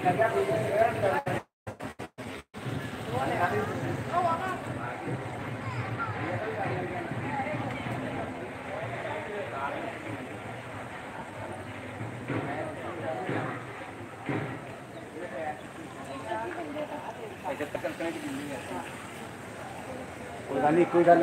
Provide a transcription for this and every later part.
Gracias. कोई कोई डाल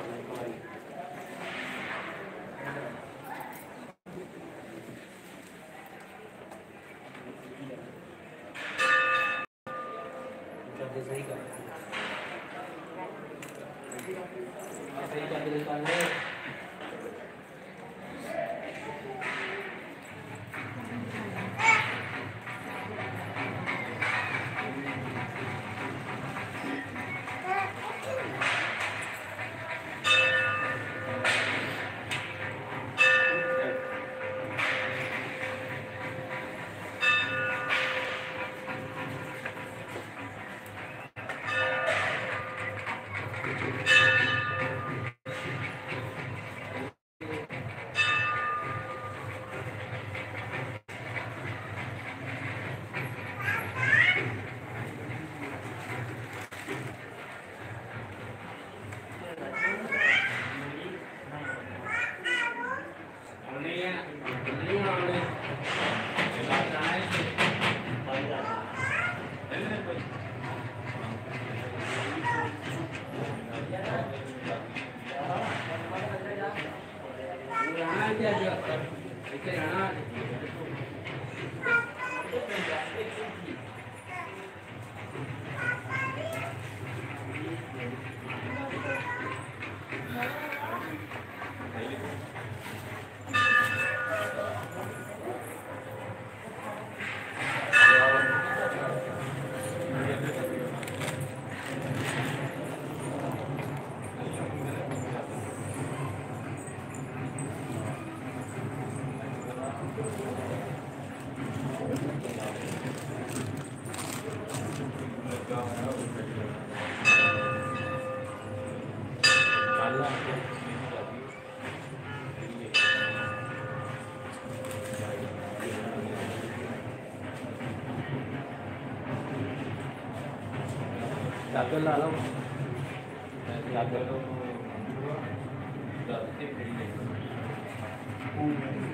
e cosa करते सही करते सही करते Thank you. निकाल ले Lagal Olmuyor.